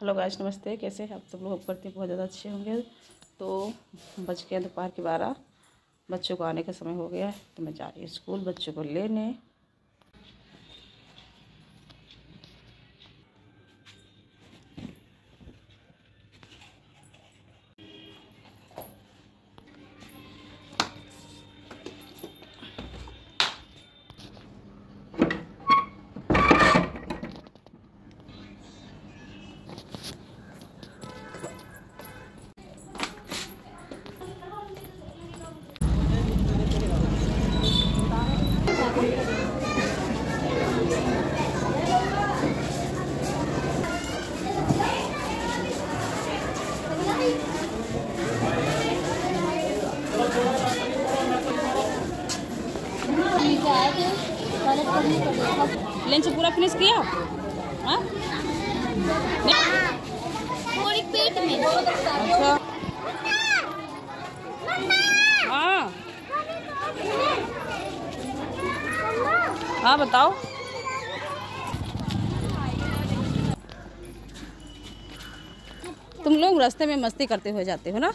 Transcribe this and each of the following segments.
Hello guys, नमस्ते। कैसे हैं आप सब लोग? करते हैं बहुत ज़्यादा अच्छे होंगे। तो बच गए दोपहर के बारह। बच्चों को आने का समय हो गया है तो मैं जा रही हूँ स्कूल। बच्चों को लेने। लंच पूरा फिनिश किया? हाँ? पेट में। अच्छा। हाँ। हाँ बताओ। तुम लोग रास्ते में मस्ती करते हुए जाते हो ना?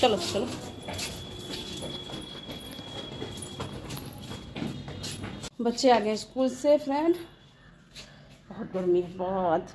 चलो चलो। बच्चे आ गए स्कूल से फ्रेंड बहुत गर्मी है, बहुत।